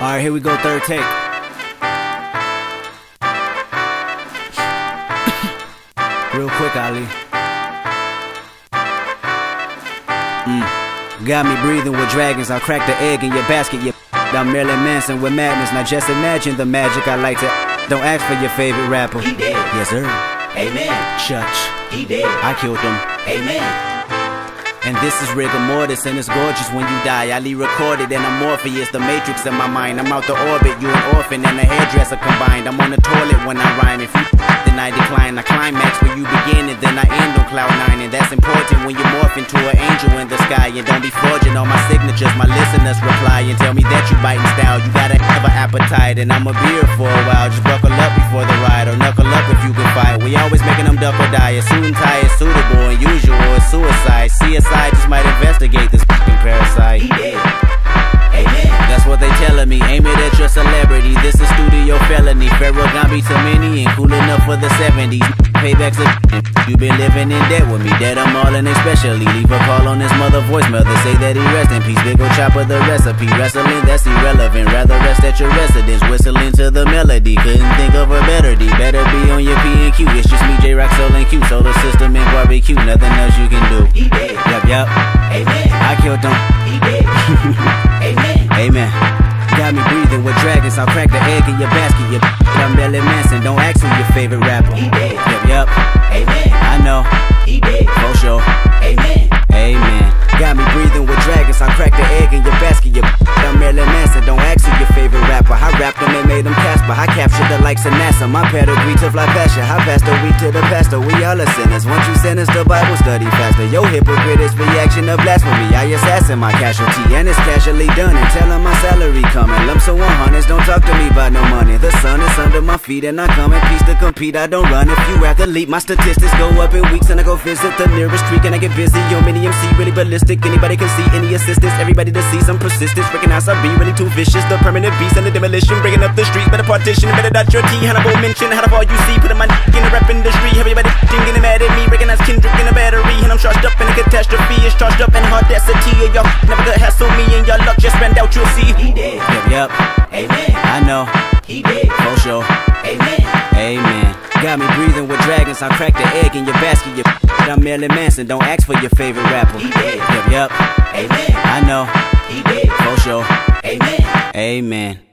Alright, here we go, third take. Real quick, Ali. Mm. Got me breathing with dragons. I'll crack the egg in your basket. You I'm Marilyn Manson with madness. Now just imagine the magic I like to. Don't ask for your favorite rapper. He did. Yes, sir. Amen. Church. He did. I killed him. Amen. And this is Rigamortus, and it's gorgeous when you die. Ali recorded, and I'm Morpheus, the matrix in my mind. I'm out the orbit, you an orphan and a hairdresser combined. I'm on the toilet when I rhyme. If you then I decline, I climax where you begin, and then I end on cloud nine. And that's important when you morph into an angel in the sky. And don't be forging all my signatures. My listeners reply and tell me that you biting style. You gotta have an appetite, and I'm a beer for a while. Just buckle up before the ride, or knuckle up if you can fight. We always making them duck or die. A suit felony. Pharaoh Gambi to many and cool enough for the 70s. Paybacks a You been living in debt with me. Dead I'm all in especially. Leave a call on his mother voicemail to say that he rest in peace. Big ol' chopper the recipe. Wrestling that's irrelevant. Rather rest at your residence. Whistling to the melody. Couldn't think of a better D. Better be on your P and Q. It's just me, Jay Rock, Soul and Q. Solar system and barbecue. Nothing else you can do. He did. Yup, yup. Amen. I killed them. He did. Amen. Amen. Got me breathing with dragons. I'll crack the egg in your basket. I'm Marilyn Manson. Don't ask who your favorite rapper. He did. Yup, yup. Amen. I know. He did. For sure. Amen. Amen. Got me breathing with dragons. I cracked the egg in your basket. You I'm Marilyn Manson. Don't ask who your favorite rapper. I rapped them and made them Casper. I captured the likes of NASA. My pedigree to fly faster. I passed the week to the pastor. We all are sinners. Once you sentence the Bible study faster. Yo, hypocrite is reaction to blasphemy. I assassin my casualty and it's casually done. And tell 'em my salary Don't talk to me about no money. The sun is under my feet and I come in peace to compete. I don't run. If you athlete, my statistics go up in weeks and I go visit the nearest creek and I get busy. Yo, mini MC really ballistic. Anybody can see any assistance. Everybody to see some persistence. Recognize I be really too vicious. The permanent beast and the demolition. Bringing up the streets. Better partition. Better dot your T. Hannibal mention. How the all you see. Putting my dick in the rap industry. Everybody getting mad at me. Recognize Kendrick in a battery. And I'm charged up in a catastrophe. It's charged up in audacity. And y'all never gonna hassle me. And y'all luck just spend out. You'll see. He did. Yup, yup. I know. He did. For sure. Amen. Amen. Got me breathing with dragons. I cracked the egg in your basket. You I'm Marilyn Manson. Don't ask for your favorite rapper. He did. Yup, yup. Amen. I know. He did. For sure. Amen. Amen.